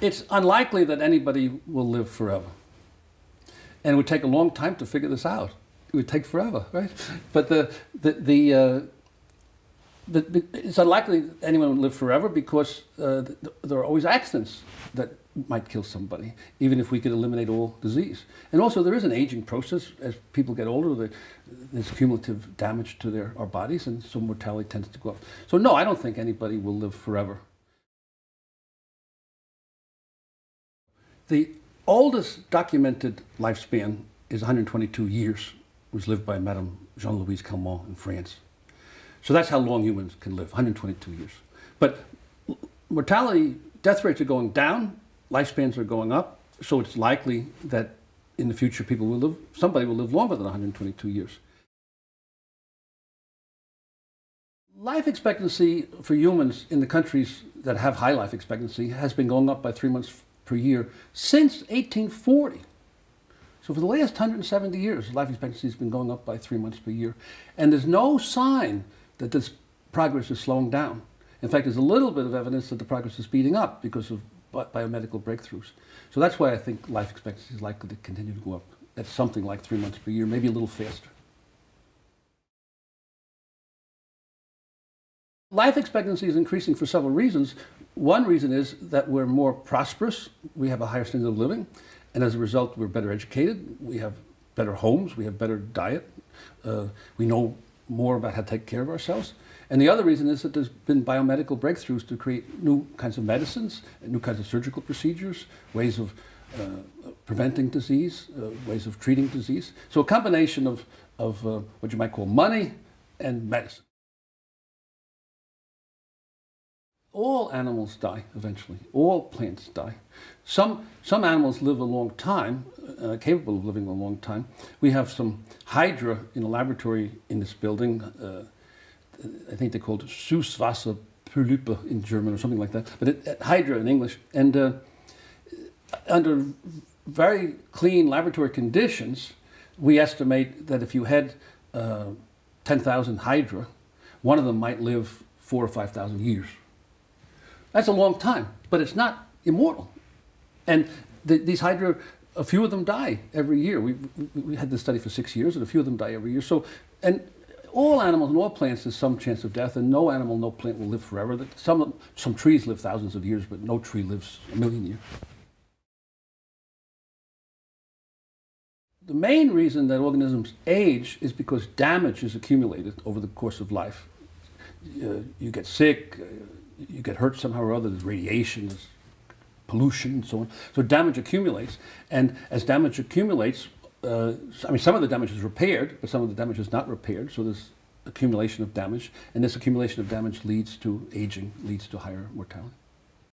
it's unlikely that anybody will live forever. And it would take a long time to figure this out. It would take forever, right? But the, the, the, uh, the, it's unlikely anyone would live forever because uh, th- there are always accidents that might kill somebody, even if we could eliminate all disease. And also, there is an aging process. As people get older, there- there's cumulative damage to their, our bodies, and so mortality tends to go up. So, no, I don't think anybody will live forever. The oldest documented lifespan is 122 years, was lived by Madame Jeanne-Louise Calment in France. So that's how long humans can live, 122 years. But mortality, death rates are going down, lifespans are going up, so it's likely that in the future people will live, somebody will live longer than 122 years. Life expectancy for humans in the countries that have high life expectancy has been going up by three months per year since 1840. So for the last 170 years, life expectancy has been going up by three months per year. And there's no sign that this progress is slowing down. In fact, there's a little bit of evidence that the progress is speeding up because of bi- biomedical breakthroughs. So that's why I think life expectancy is likely to continue to go up at something like three months per year, maybe a little faster. Life expectancy is increasing for several reasons. One reason is that we're more prosperous, we have a higher standard of living, and as a result, we're better educated, we have better homes, we have better diet, uh, we know more about how to take care of ourselves. And the other reason is that there's been biomedical breakthroughs to create new kinds of medicines, new kinds of surgical procedures, ways of uh, preventing disease, uh, ways of treating disease. So a combination of, of uh, what you might call money and medicine. All animals die eventually. All plants die. Some, some animals live a long time, uh, capable of living a long time. We have some hydra in a laboratory in this building. Uh, I think they're called Süßwasser Süßwasserpolype in German or something like that, but it, uh, hydra in English. And uh, under very clean laboratory conditions, we estimate that if you had uh, 10,000 hydra, one of them might live four or 5,000 years. That's a long time, but it's not immortal. And the, these hydra, a few of them die every year. We, we, we had this study for six years, and a few of them die every year. So, and all animals and all plants there's some chance of death, and no animal, no plant will live forever. Some, some trees live thousands of years, but no tree lives a million years. The main reason that organisms age is because damage is accumulated over the course of life. Uh, you get sick, uh, you get hurt somehow or other, there's radiation, there's pollution, and so on. So damage accumulates, and as damage accumulates, uh, I mean, some of the damage is repaired, but some of the damage is not repaired, so there's accumulation of damage, and this accumulation of damage leads to aging, leads to higher mortality.